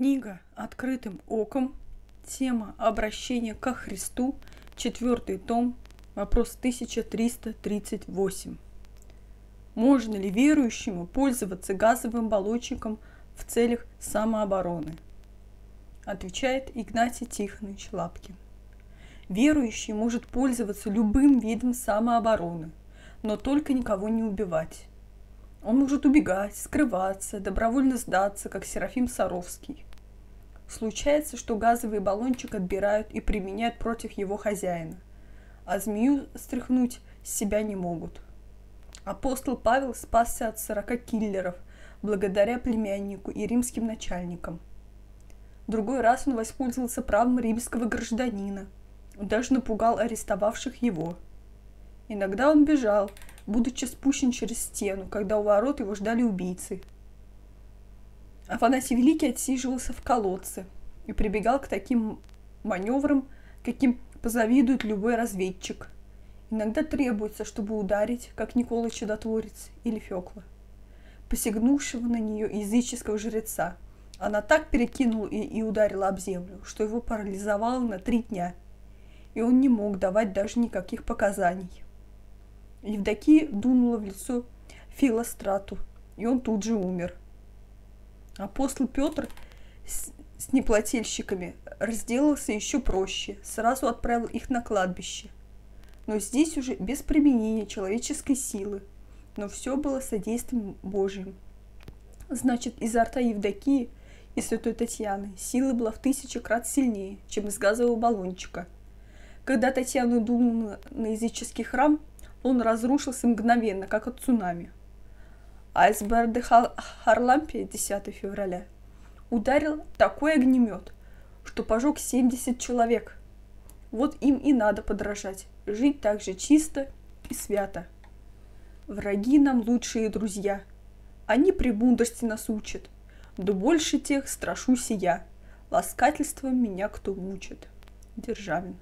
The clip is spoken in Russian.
Книга «Открытым оком», тема «Обращение ко Христу», четвертый том, вопрос 1338. Можно ли верующему пользоваться газовым баллончиком в целях самообороны? Отвечает Игнатий Тихонович Лапкин. Верующий может пользоваться любым видом самообороны, но только никого не убивать. Он может убегать, скрываться, добровольно сдаться, как Серафим Саровский. Случается, что газовый баллончик отбирают и применяют против его хозяина, а змею стряхнуть с себя не могут. Апостол Павел спасся от сорока киллеров благодаря племяннику и римским начальникам. Другой раз он воспользовался правом римского гражданина, даже напугал арестовавших его. Иногда он бежал, будучи спущен через стену, когда у ворот его ждали убийцы. Афанасий Великий отсиживался в колодце и прибегал к таким маневрам, каким позавидует любой разведчик. Иногда требуется, чтобы ударить, как Никола Чудотворец или Фекла, посягнувшего на нее языческого жреца. Она так перекинула и, и ударила об землю, что его парализовало на три дня, и он не мог давать даже никаких показаний. Евдокия дунула в лицо Филострату, и он тут же умер. Апостол Петр с, с неплательщиками разделался еще проще, сразу отправил их на кладбище. Но здесь уже без применения человеческой силы, но все было содействием Божьим. Значит, изо рта Евдокии и святой Татьяны сила была в тысячу крат сильнее, чем из газового баллончика. Когда Татьяна дунула на языческий храм, он разрушился мгновенно, как от цунами. Айсберг де Харлампия 10 февраля ударил такой огнемет, что пожег 70 человек. Вот им и надо подражать, жить так же чисто и свято. Враги нам лучшие друзья, они премудрости нас учат, да больше тех страшусь я, ласкательством меня кто мучит. Державин.